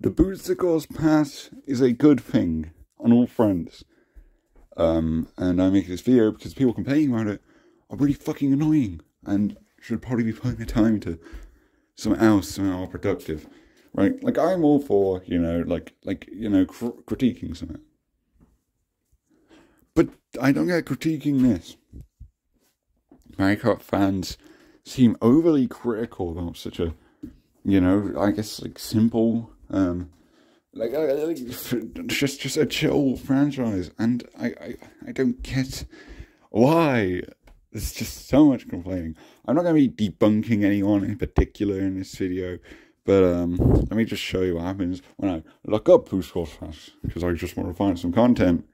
the boots booster course pass is a good thing on all fronts. Um, and I make this video because people complaining about it are really fucking annoying and should probably be putting their time to something else, something more productive, right? Like I'm all for you know, like like you know, cr- critiquing something, but I don't get critiquing this. Kart fans seem overly critical about such a, you know, I guess like simple, um, like, like just just a chill franchise, and I I, I don't get why. There's just so much complaining. I'm not going to be debunking anyone in particular in this video, but um, let me just show you what happens when I look up Boost Course Pass, because I just want to find some content.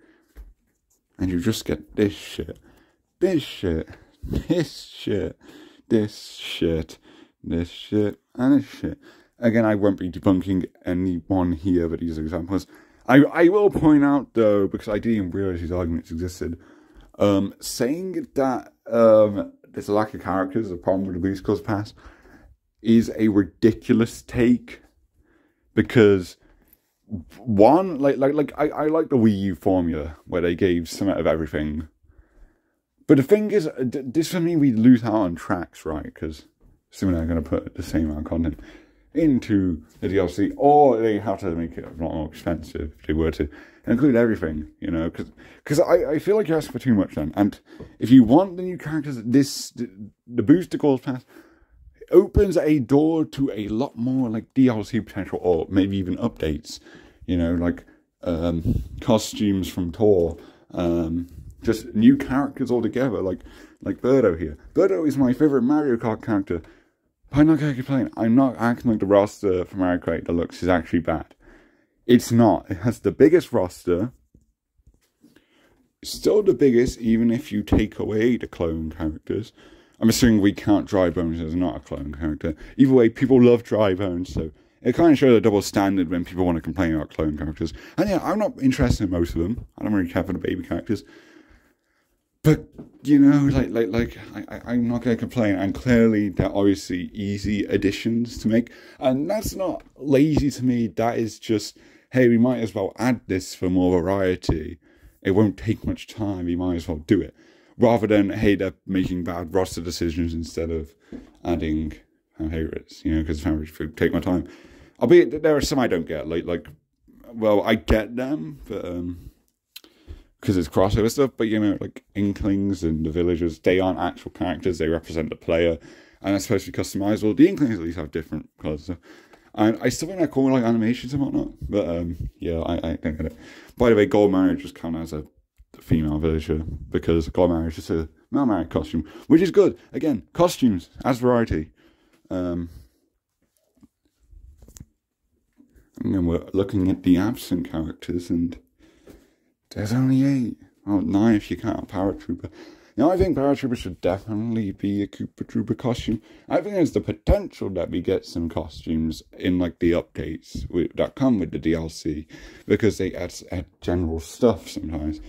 And you just get this shit, this shit, this shit, this shit, this shit, and this shit. Again, I won't be debunking anyone here, but these examples. I, I will point out, though, because I didn't realize these arguments existed, um, saying that um, there's a lack of characters, a problem with the Boost Course Pass, is a ridiculous take because one like like like I, I like the Wii U formula where they gave some out of everything. But the thing is, this for me we lose out on tracks, right? Because soon they're going to put the same amount of content into the DLC, or they have to make it a lot more expensive if they were to include everything, you know, because I, I feel like you're asking for too much then. And if you want the new characters, this the, the booster Course Pass opens a door to a lot more like DLC potential, or maybe even updates, you know, like um, costumes from Tour, um, just new characters altogether, like like Birdo here. Birdo is my favorite Mario Kart character. I'm not going to complain. I'm not acting like the roster for Mario Kart Deluxe is actually bad. It's not. It has the biggest roster. Still the biggest, even if you take away the clone characters. I'm assuming we count Dry Bones as not a clone character. Either way, people love Dry Bones, so it kind of shows a double standard when people want to complain about clone characters. And yeah, I'm not interested in most of them. I don't really care for the baby characters. But you know, like like like I, I'm not going to complain. And clearly, they're obviously easy additions to make, and that's not lazy to me. That is just hey, we might as well add this for more variety. It won't take much time. We might as well do it. Rather than, hey, they're making bad roster decisions instead of adding favorites, you know, because favorites take my time. Albeit there are some I don't get. Like, like, well, I get them, but, um, because it's crossover stuff, but you know, like Inklings and the Villagers, they aren't actual characters, they represent the player, and they're supposed to be customizable. The Inklings at least have different colors. So and I still think they're cool, like animations and whatnot. But um, yeah, I, I don't get it. By the way, Gold Mario just kind as a female version because Gold Mario is a male marriage costume, which is good. Again, costumes as variety. Um, and then we're looking at the absent characters, and there's only eight. Oh, nine if you count Paratroopa. Now, I think Paratroopa should definitely be a Koopa Troopa costume. I think there's the potential that we get some costumes in like the updates that come with the DLC because they add, add general stuff sometimes.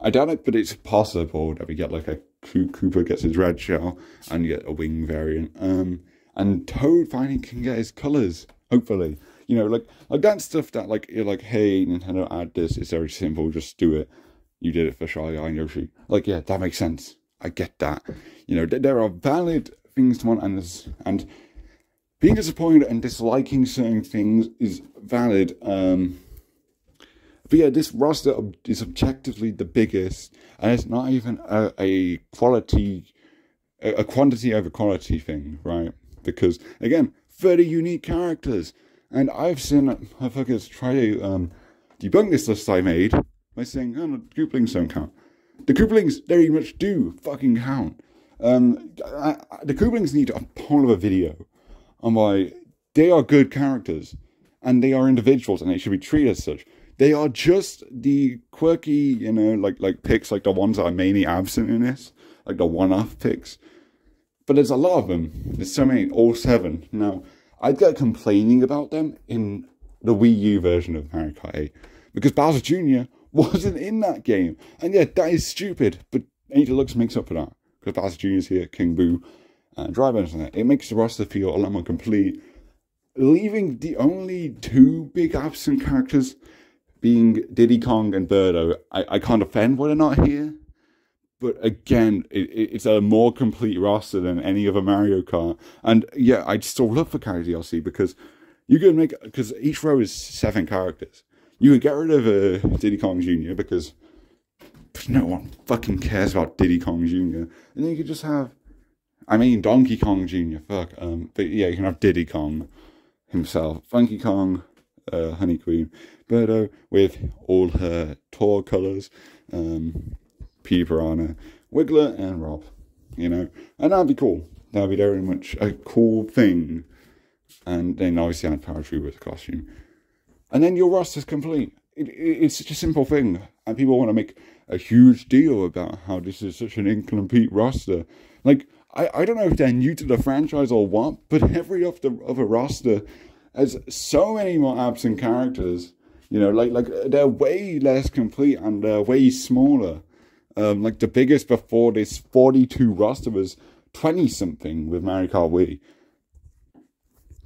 I doubt it, but it's possible that we get like a Koopa gets his red shell and get a wing variant. Um, and Toad finally can get his colors. Hopefully, you know, like like that stuff that like you're like, hey, Nintendo, add this. It's very simple. Just do it you did it for Shy Guy and Yoshi. Like, yeah, that makes sense. I get that. You know, there are valid things to want, and and being disappointed and disliking certain things is valid. Um, but yeah, this roster is objectively the biggest, and it's not even a, a quality, a, a quantity over quality thing, right? Because again, 30 unique characters, and I've seen motherfuckers try to um, debunk this list I made by saying, oh, no, the Koopalings don't count. The Koopalings very much do fucking count. Um, I, I, the Koopalings need a whole of a video on why they are good characters and they are individuals and they should be treated as such. They are just the quirky, you know, like like picks, like the ones that are mainly absent in this, like the one-off picks. But there's a lot of them. There's so many, all seven. Now, I'd get complaining about them in the Wii U version of Mario Kart 8 because Bowser Jr wasn't in that game. And yeah, that is stupid, but 8 Deluxe makes up for that. Because Bowser Jr. is here, King Boo, and Bones on it. Makes the roster feel a lot more complete. leaving the only two big absent characters being Diddy Kong and Birdo. I, I can't why they're not here. But again, it, it's a more complete roster than any other Mario Kart. And yeah, I'd still love for character DLC because you can make, because each row is seven characters. You could get rid of uh, Diddy Kong Jr. because no one fucking cares about Diddy Kong Jr. And then you could just have, I mean, Donkey Kong Jr. Fuck, um, but yeah, you can have Diddy Kong himself, Funky Kong, uh, Honey Queen, Birdo with all her tour colors, um, Petey Piranha, Wiggler, and Rob. You know, and that'd be cool. That'd be very much a cool thing. And then obviously add Paratroopa with the costume. And then your roster's complete. It, it, it's such a simple thing. And people want to make a huge deal about how this is such an incomplete roster. Like, I, I don't know if they're new to the franchise or what, but every of the other roster has so many more absent characters. You know, like like they're way less complete and they're way smaller. Um, like the biggest before this 42 roster was 20 something with Mario Kart Wii.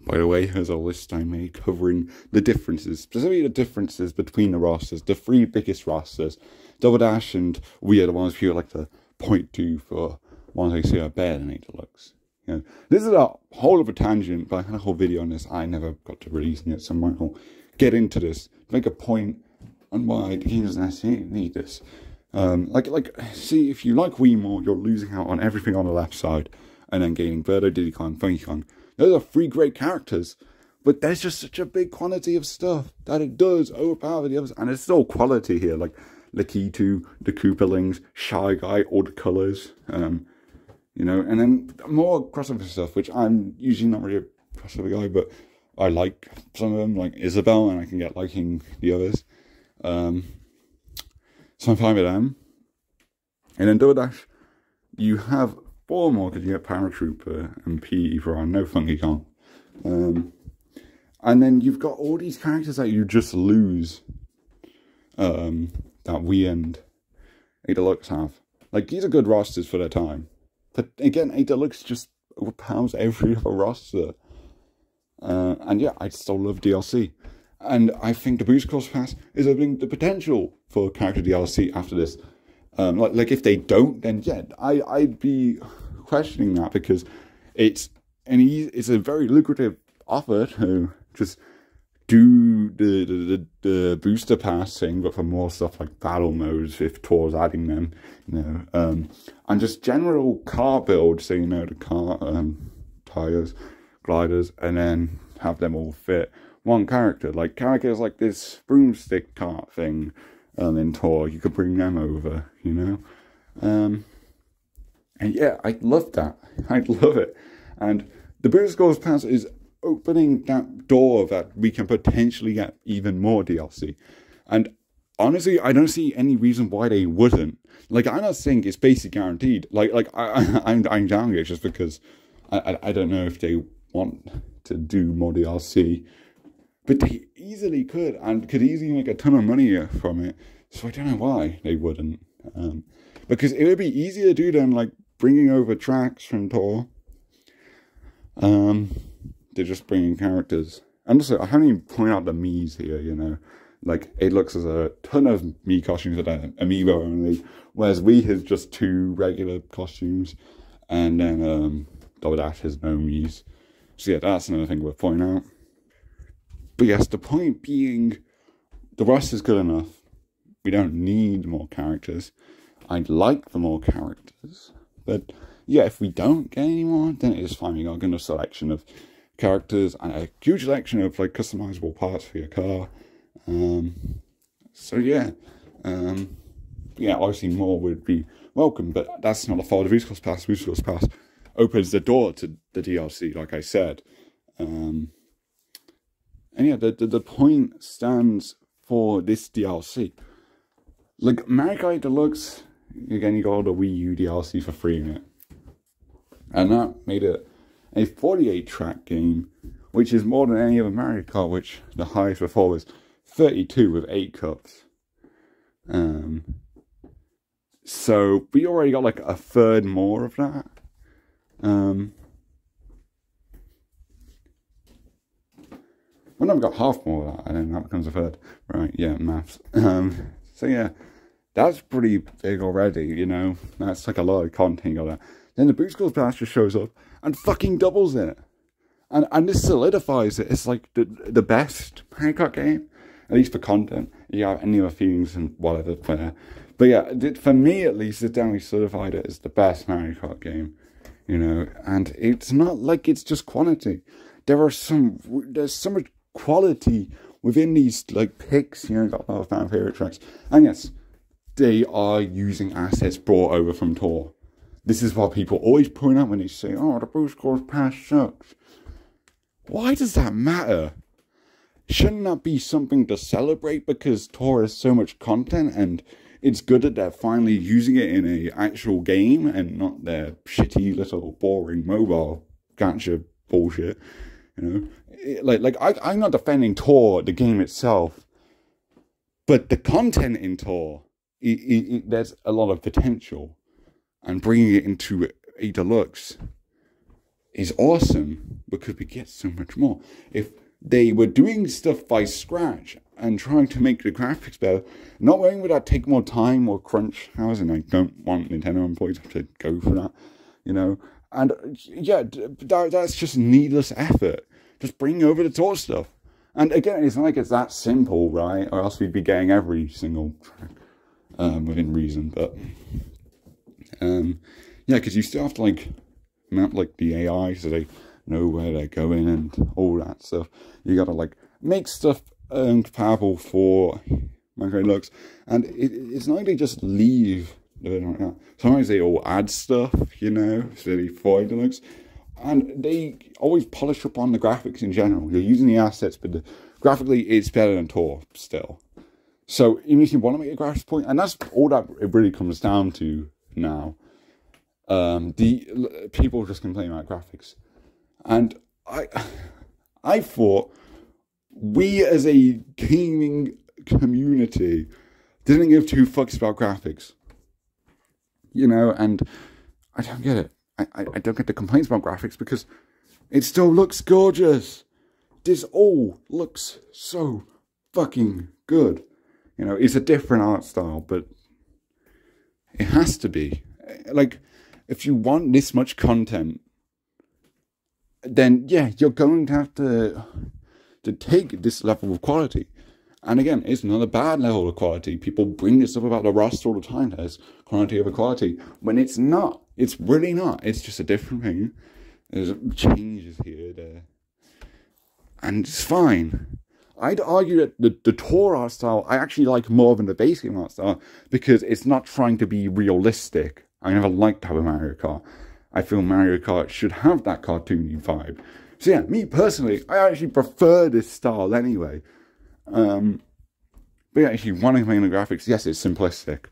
By the way, here's a list I made covering the differences, specifically the differences between the rosters, the three biggest rosters. Double Dash and Wii are the ones people like to point to for ones I see are better than 8 Deluxe. You know, this is a whole of a tangent, but I had a whole video on this. I never got to releasing it, so I might get into this, make a point on why the game doesn't necessarily need this. Um, like, like, see, if you like Wii more, you're losing out on everything on the left side, and then gaining Birdo, Diddy Kong, Funky Kong. Those are three great characters, but there's just such a big quantity of stuff that it does overpower the others, and it's all quality here. Like Lakitu, the Koopalings, Shy Guy, all the colors, um, you know, and then more crossover stuff, which I'm usually not really a crossover guy, but I like some of them, like Isabel, and I can get liking the others. Um, so I'm fine with them. And Dash, you have four more because you get Paratroopa and PE for our no Funky Kong. Um, and then you've got all these characters that you just lose um, that Wii and 8 Deluxe have. Like, these are good rosters for their time. But again, 8 Deluxe just overpowers every other roster. Uh, and yeah, I still love DLC. And I think the Boost Course Pass is opening the potential for character DLC after this. Um, like, like if they don't, then yeah, I, I'd be questioning that because it's an easy, it's a very lucrative offer to just do the, the, the, booster pass thing, but for more stuff like battle modes, if Tour's adding them, you know, um, and just general car build, so you know, the car um, tires, gliders, and then have them all fit one character. Like characters like this broomstick cart thing um, in Tour, you could bring them over, you know. Um, and yeah, I'd love that. I'd love it. And the Booster Course Pass is opening that door that we can potentially get even more DLC. And honestly, I don't see any reason why they wouldn't. Like, I'm not saying it's basically guaranteed. Like, like I, I, am I'm down it just because I, I, I don't know if they want to do more DLC, but they easily could and could easily make a ton of money from it. So I don't know why they wouldn't. Um, because it would be easier to do than like bringing over tracks from Tour. Um, they're just bringing characters. And also, I haven't even pointed out the Mii's here, you know. Like, it looks as a ton of Mii costumes that are amiibo only, whereas Wii has just two regular costumes, and then um, Double Dash has no Mii's. So yeah, that's another thing worth pointing out. But yes, the point being, the rest is good enough. We don't need more characters. I'd like for more characters, but yeah, if we don't get any more, then it is fine. We got a good selection of characters and a huge selection of like customizable parts for your car. Um, so yeah, um, yeah, obviously more would be welcome, but that's not the fault of Course Pass. Course Pass opens the door to the DLC, like I said. Um, and yeah, the, the, the point stands for this DLC. Like Mario Kart Deluxe, again, you got all the Wii U DLC for free in it. And that made it a 48 track game, which is more than any other Mario Kart, which the highest before was 32 with 8 cups. Um, so we already got like a third more of that. Um, Well, I've got half more of that, and then that becomes a third. Right, yeah, maths. Um, so yeah, that's pretty big already, you know. That's like a lot of content on that. Then the Boost Course Pass just shows up and fucking doubles it. And and this solidifies it. It's like the the best Kart game, at least for content. You have any other feelings and whatever. But, but yeah, for me at least, it definitely solidified it as the best Mario Kart game. You know, and it's not like it's just quantity. There are some there's so much quality within these like picks. You know, got a lot of fan favorite tracks, and yes, they are using assets brought over from Tour. This is what people always point out when they say, "Oh, the Boost Course Pass sucks." Why does that matter? Shouldn't that be something to celebrate because Tour has so much content and it's good that they're finally using it in a actual game and not their shitty little boring mobile gacha bullshit. You know, like like I, I'm not defending Tour the game itself, but the content in Tour, it, it, it, there's a lot of potential, and bringing it into a deluxe is awesome because we get so much more. If they were doing stuff by scratch and trying to make the graphics better, not only would that take more time or crunch hours, and I don't want Nintendo employees to have to go for that, you know. And yeah, that, that's just needless effort. Just bring over the Tour stuff. And again, it's not like it's that simple, right? Or else we'd be getting every single track um, within reason. But um, yeah, because you still have to like map like the AI so they know where they're going and all that stuff. You gotta like make stuff um, compatible for Minecraft looks, and it, it's not like they just leave like that. Sometimes they all add stuff, you know, silly for Deluxe, and they always polish up on the graphics in general. You're using the assets, but the, graphically it's better than Tour still. So even if you want to make a graphics point, and that's all that it really comes down to now. Um, the people just complain about graphics, and I, I thought we as a gaming community didn't give two fucks about graphics. You know, and I don't get it. I, I, don't get the complaints about graphics because it still looks gorgeous. This all looks so fucking good. You know, it's a different art style, but it has to be. Like, if you want this much content, then yeah, you're going to have to to take this level of quality. And again, it's not a bad level of quality. People bring this up about the Rust all the time as quality over quality, when it's not. It's really not. It's just a different thing. There's changes here, there. And it's fine. I'd argue that the, the Tour art style I actually like more than the basic art style because it's not trying to be realistic. I never liked Paper Mario Kart. I feel Mario Kart should have that cartoony vibe. So yeah, me personally, I actually prefer this style anyway. Um, but yeah, if you want to play the graphics, yes, it's simplistic,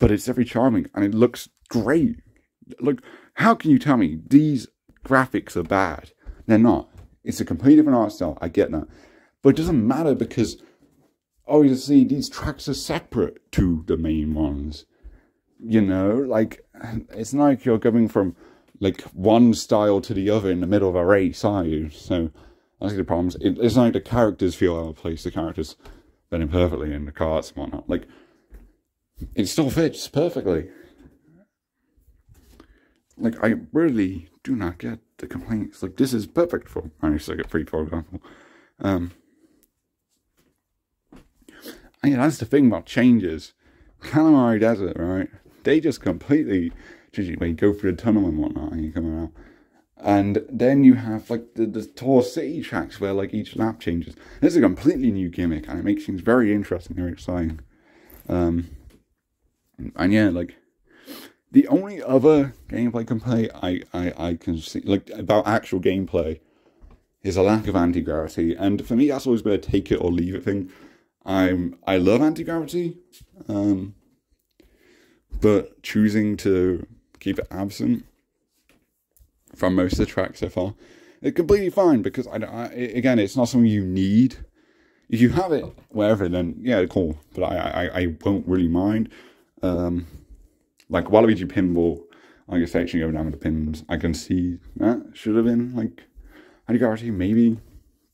but it's very charming and it looks great. Look, how can you tell me these graphics are bad? They're not. It's a completely different art style. I get that, but it doesn't matter because oh, obviously these tracks are separate to the main ones you know like it's not like you're going from like one style to the other in the middle of a race are you so that's the problems it, it's not like the characters feel out of place the characters fit in perfectly in the carts and whatnot like it still fits perfectly like i really do not get the complaints like this is perfect for I to get free for example um and yeah, that's the thing about changes Kalimari Desert, right? they just completely you go through the tunnel and whatnot and you come out. And then you have like the, the Tour City tracks where like each lap changes. This is a completely new gimmick and it makes things very interesting, very exciting. Um, and yeah, like the only other gameplay complaint I, I, I can see like about actual gameplay is a lack of anti-gravity. And for me that's always been a take it or leave it thing. I'm I love anti-gravity. Um, but choosing to keep it absent from most of the tracks so far it's completely fine because I, I, again it's not something you need if you have it wherever then yeah cool but I I, I won't really mind um like Waluigi pinball I guess actually going down with the pins I can see that should have been like anti-gravity maybe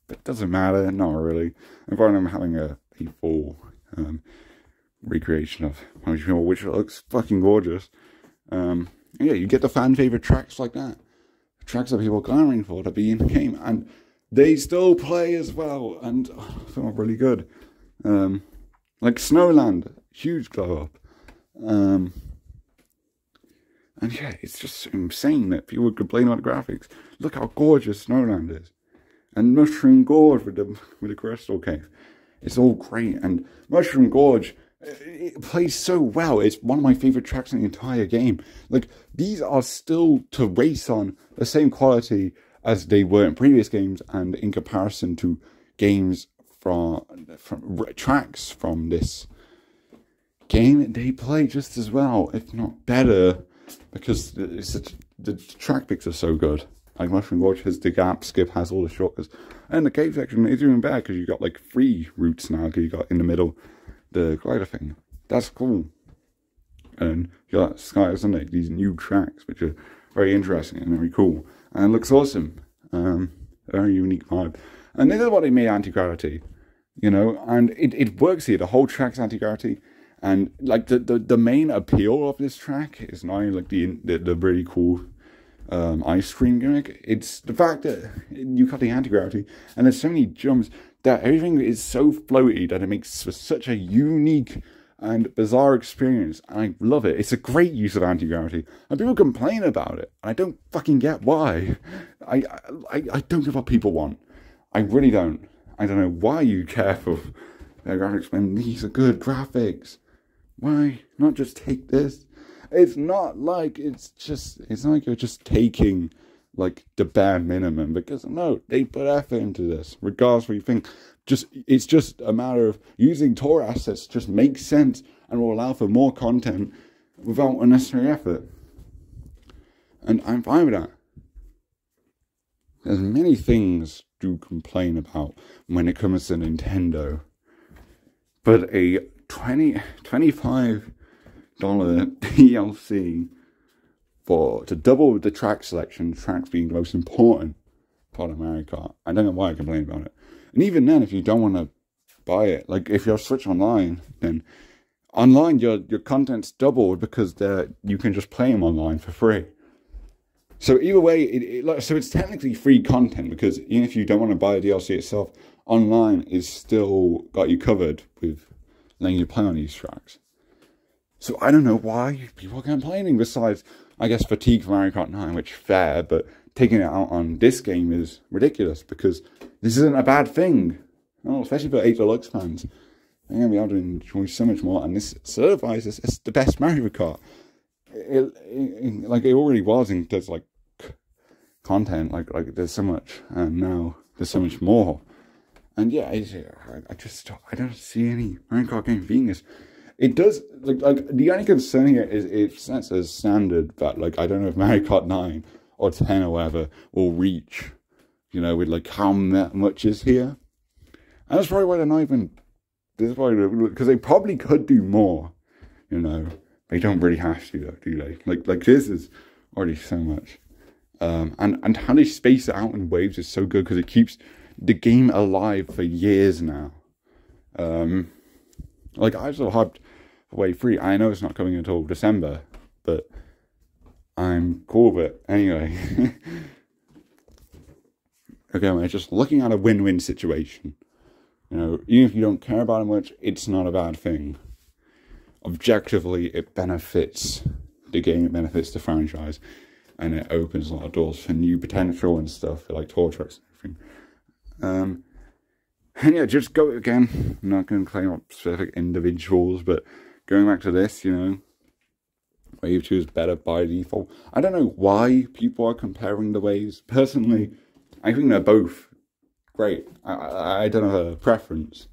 But doesn't matter, not really. And finally, I'm having a, a full um, recreation of Motion which looks fucking gorgeous. Um, yeah, you get the fan favorite tracks like that. Tracks that people clamoring for to be in the game. And they still play as well. And oh, feel really good. Um, like Snowland, huge glow up. Um, and yeah, it's just insane that people would complain about the graphics. Look how gorgeous Snowland is. And Mushroom Gorge with the, with the crystal cave. It's all great. And Mushroom Gorge, it plays so well. It's one of my favorite tracks in the entire game. Like, these are still to race on the same quality as they were in previous games and in comparison to games from, from tracks from this game, they play just as well, if not better because the, the track picks are so good. Like Mushroom Gorge has the gap, Skip has all the shortcuts. And the cave section is even better because you got like three routes now because you got in the middle the glider thing. That's cool. And you got Sky Sundae, these new tracks, which are very interesting and very cool. And looks awesome. Um, very unique vibe. And this is what they made anti-gravity, you know, and it, it works here. The whole track's anti-gravity and like the, the, the main appeal of this track is not like the the, the really cool um, ice cream gimmick. It's the fact that you got the anti gravity and there's so many jumps that everything is so floaty that it makes for such a unique and bizarre experience. And I love it. It's a great use of anti gravity, and people complain about it. And I don't fucking get why. I, I I don't get what people want. I really don't. I don't know why you care for their graphics when these are good graphics. Why not just take this? It's not like it's just, it's not like you're just taking like the bare minimum because no, they put effort into this, regardless what you think. Just it's just a matter of using Tour assets just makes sense and will allow for more content without unnecessary effort. And I'm fine with that. There's many things to complain about when it comes to Nintendo. But a 20 $25 DLC for to double the track selection, tracks being the most important part of Mario Kart. I don't know why I complain about it. And even then, if you don't want to buy it, like if you're Switch Online, then online your your content's doubled because you can just play them online for free. So either way, it, it, so it's technically free content because even if you don't want to buy the DLC itself, online is still got you covered with letting you play on these tracks. So I don't know why people are complaining. Besides, I guess fatigue from Mario Kart 9, which fair, but taking it out on this game is ridiculous because this isn't a bad thing. Oh, especially for 8 Deluxe fans. They're going to be able to enjoy so much more, and this certifies this as the best Mario Kart. It, it, like it already was in terms like content, like like there's so much, and now there's so much more. And yeah, I, I just I don't see any Kart game being this. It does like like the only concern here is it sets a standard that like I don't know if Mario nine or ten or whatever will reach, you know, with like how much is here. And that's probably why they're not even. This is probably because they probably could do more, you know. They don't really have to though, do they? Like like this is already so much. Um, and and how they space it out in waves is so good because it keeps the game alive for years now. Um, like I sort of hyped for Wave Three. I know it's not coming until December, but I'm cool with it anyway. okay, we're just looking at a win-win situation. You know, even if you don't care about it much, it's not a bad thing. Objectively, it benefits the game, it benefits the franchise, and it opens a lot of doors for new potential and stuff, like tour trucks and everything. Um, and yeah, just go again. I'm not going to claim up specific individuals, but going back to this, you know, Wave 2 is better by default. I don't know why people are comparing the waves. Personally, I think they're both great. I, I, I don't have a preference.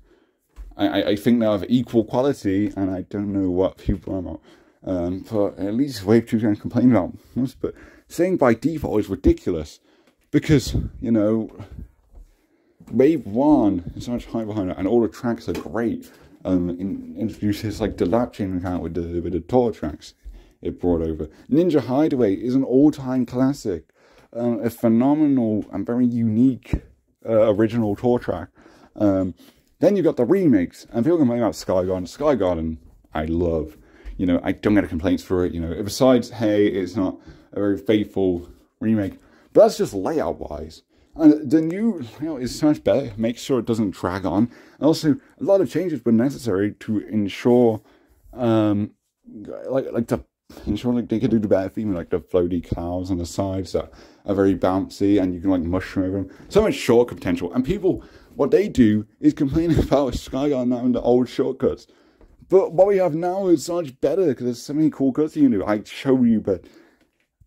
I, I think they're of equal quality, and I don't know what people are about. Um, but at least Wave 2 can complain about. But saying by default is ridiculous because, you know, Wave One is so much hype behind it, and all the tracks are great. Um, in, introduces like the lap chain account with the with the tour tracks it brought over. Ninja Hideaway is an all time classic, um, a phenomenal and very unique uh, original tour track. Um, then you've got the remakes, and people complain about Sky Garden. Sky Garden, I love. You know, I don't get complaints for it. You know, besides, hey, it's not a very faithful remake, but that's just layout the new layout is so much better. Make sure it doesn't drag on. And also, a lot of changes were necessary to ensure, um, like like to ensure like they could do the better theme, like the floaty clouds on the sides that are very bouncy, and you can like mushroom over them. So much shortcut potential, and people what they do is complain about Sky Garden now and the old shortcuts. But what we have now is so much better because there's so many cool cuts you can do. I show you, but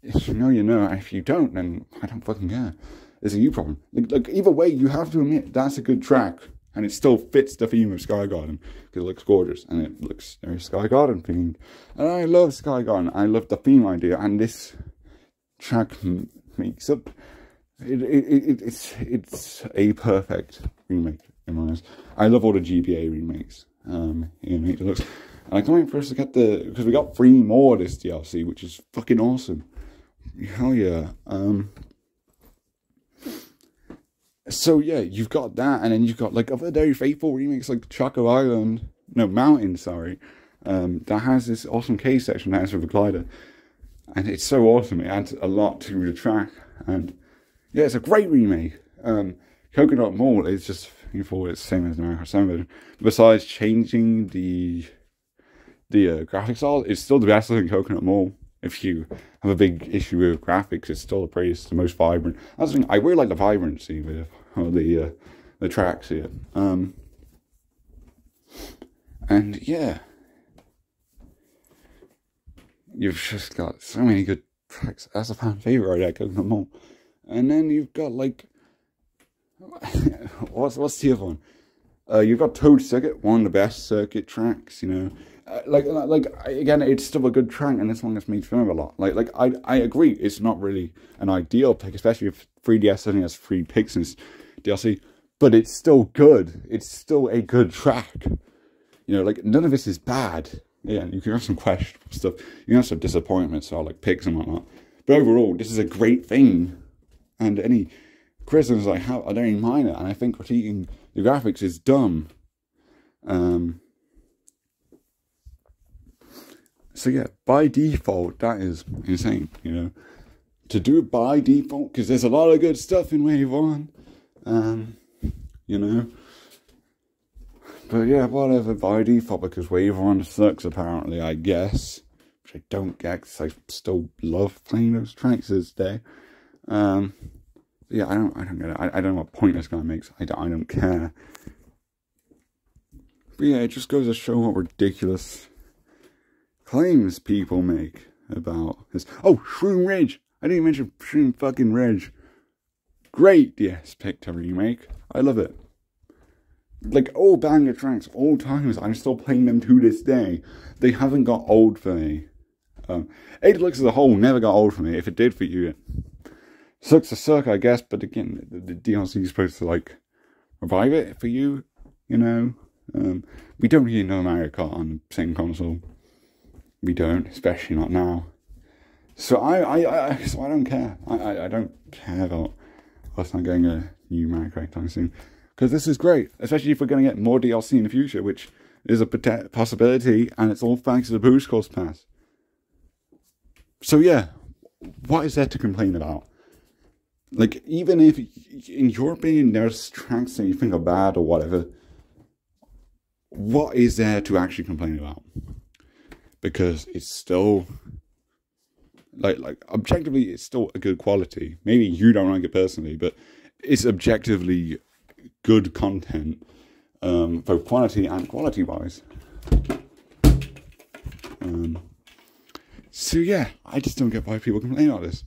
if you know, you know. If you don't, then I don't fucking care. It's a you problem. Like, like either way, you have to admit that's a good track, and it still fits the theme of Sky Garden because it looks gorgeous and it looks very Sky Garden themed. And I love Sky Garden. I love the theme idea, and this track makes up it, it, it, it's it's a perfect remake in my eyes. I love all the GBA remakes. Um, you it looks. And I can't wait for us to get the because we got three more this DLC, which is fucking awesome. Hell yeah. Um. So yeah, you've got that, and then you've got like other very faithful remakes like Choco Island, no Mountain, sorry. Um, that has this awesome K section that has with a glider, and it's so awesome. It adds a lot to the track, and yeah, it's a great remake. Um, Coconut Mall is just for it's the same as the American Summer. Besides changing the the uh, graphics style, it's still the best looking Coconut Mall. If you have a big issue with graphics, it's still the prettiest, the most vibrant. That's the thing. I really like the vibrancy all the uh, the tracks here. Um, and yeah, you've just got so many good tracks. That's a fan favorite right there, Coconut Mall. And then you've got like what's what's the other one? Uh, you've got Toad Circuit, one of the best circuit tracks. You know, uh, like like again, it's still a good track, and this one gets me to film a lot. Like like I I agree, it's not really an ideal pick, especially if 3DS only has three picks in DLC, but it's still good. It's still a good track. You know, like none of this is bad. Yeah, you can have some questionable stuff. You can have some disappointments or like picks and whatnot. But overall, this is a great thing and any criticisms I have, I don't mind it. And I think critiquing the graphics is dumb. Um, so yeah, by default, that is insane. You know, to do it by default because there's a lot of good stuff in Wave One. Um, you know. But yeah, whatever, by default, because Wave 1 sucks apparently, I guess. Which I don't get, because I still love playing those tracks this day. Um, yeah, I don't, I don't get it. I, I don't know what point this guy makes. I don't, I don't care. But yeah, it just goes to show what ridiculous claims people make about this. Oh, Shroom Ridge! I didn't mention Shroom fucking Ridge. Great DS picked a remake. I love it. Like, all banger tracks, all times. I'm still playing them to this day. They haven't got old for me. Um, 8 Deluxe as a whole never got old for me. If it did for you, sucks to suck, I guess. But again, the, the DLC is supposed to like revive it for you, you know. Um, we don't really know Mario Kart on the same console. We don't, especially not now. So I, I, I so I don't care. I, I, I don't care about us not getting a new Mario Kart time soon. Because this is great, especially if we're going to get more DLC in the future, which is a possibility, and it's all thanks to the Boost Course Pass. So yeah, what is there to complain about? like even if in your opinion there's tracks that you think are bad or whatever what is there to actually complain about because it's still like like objectively it's still a good quality. Maybe you don't like it personally but it's objectively good content um both quantity and quality wise um so yeah i just don't get why people complain about this.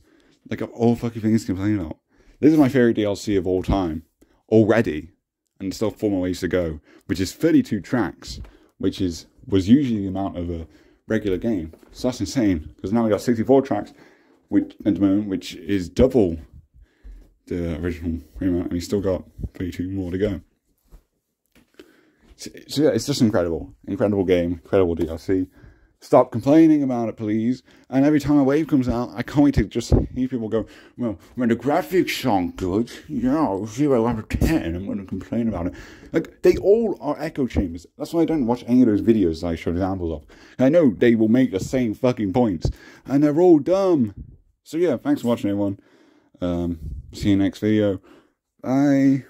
Like of all fucking things to complain about. This is my favorite DLC of all time already, and still four more ways to go, which is 32 tracks, which is was usually the amount of a regular game. So that's insane because now we got 64 tracks, which at the moment, which is double the original amount, and we still got 32 more to go. So, so yeah, it's just incredible, incredible game, incredible DLC. Stop complaining about it, please. And every time a wave comes out, I can't wait to just hear people go, well, when the graphics aren't good, you know, 0 out of 10, I'm going to complain about it. Like, they all are echo chambers. That's why I don't watch any of those videos I showed examples of. I know they will make the same fucking points, and they're all dumb. So yeah, thanks for watching, everyone. Um, see you next video. Bye.